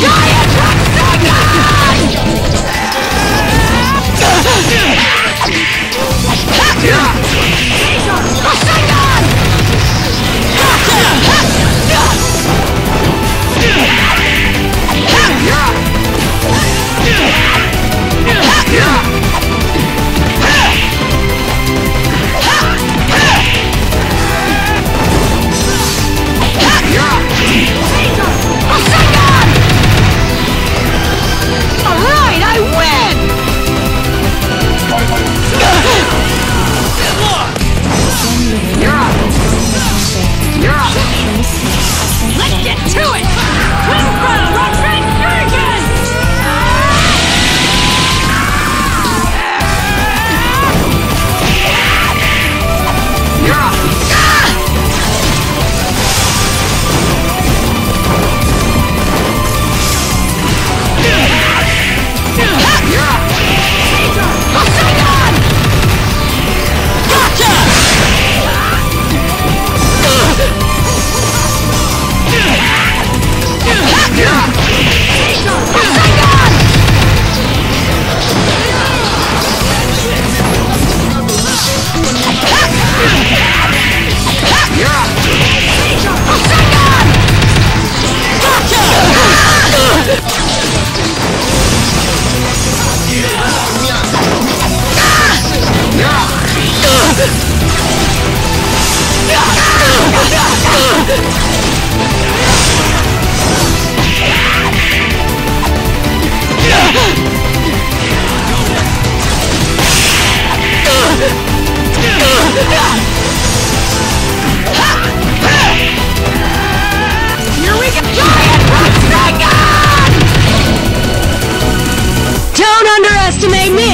God! underestimate me!